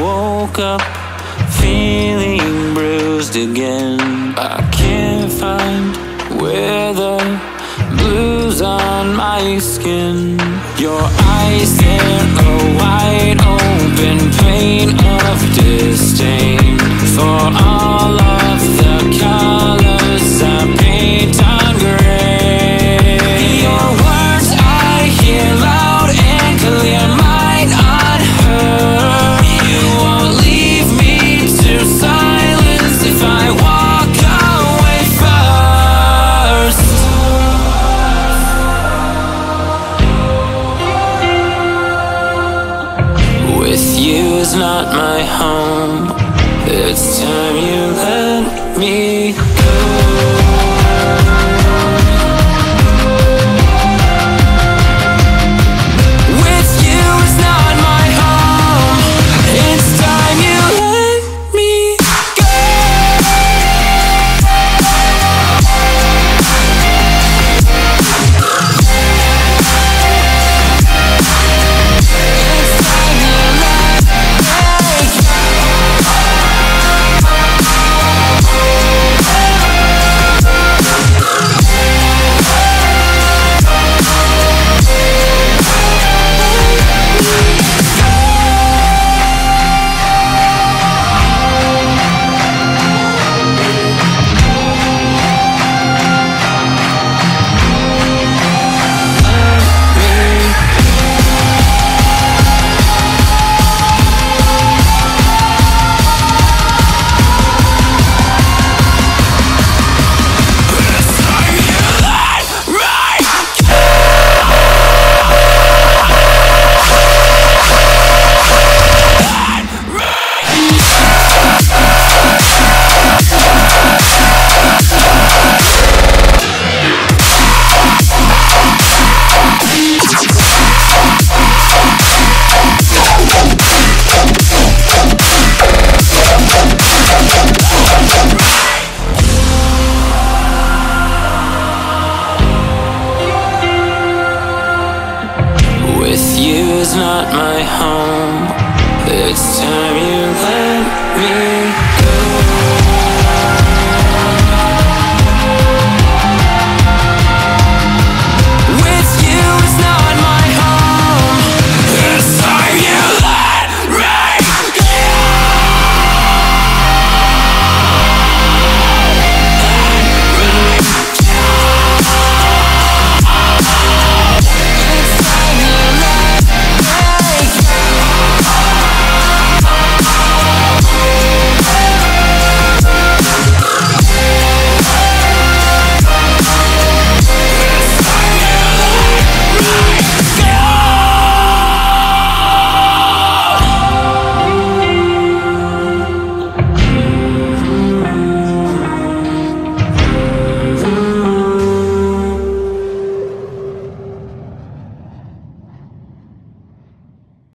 woke up feeling bruised again. I can't find where the blues on my skin. Your eyes, they're a is not my home. It's time you you is not my home. It's time you let me